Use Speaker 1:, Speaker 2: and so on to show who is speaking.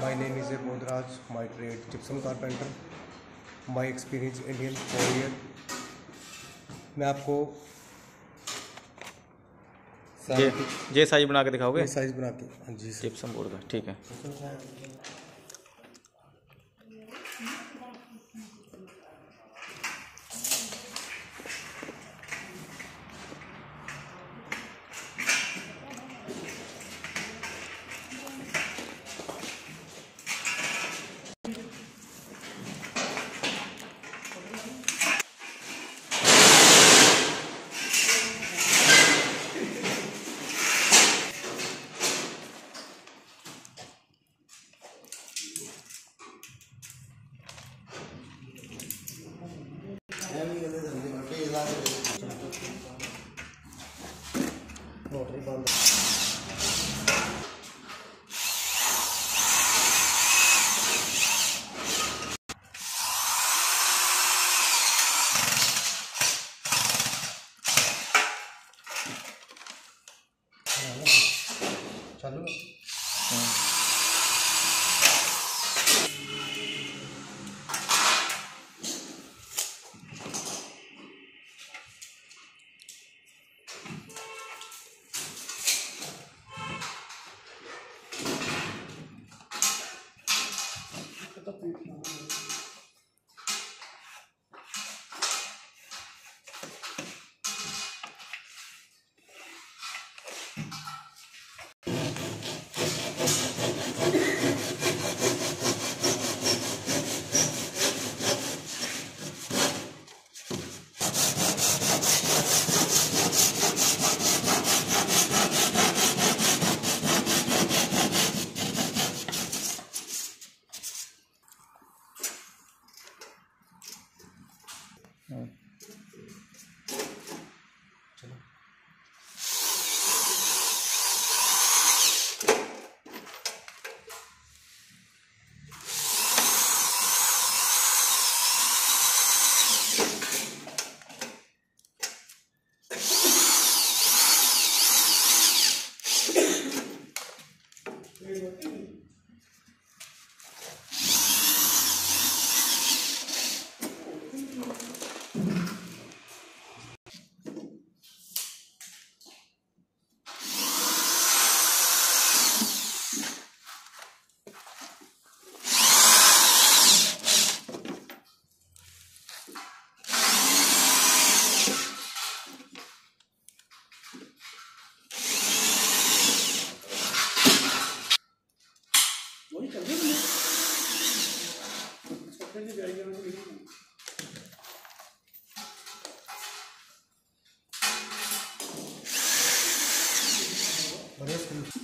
Speaker 1: My name is a Bodhraj my trade gypsum carpenter my experience Indian four year मैं आपको जे,
Speaker 2: जे size बना के दिखाओगे?
Speaker 1: साइज़ बना के जी
Speaker 2: जिप्सम बोर्ड का ठीक है।
Speaker 1: मोटर बंद। चालू।
Speaker 2: 他嘴挺硬
Speaker 3: फिर से जाएगी यहाँ से Parece.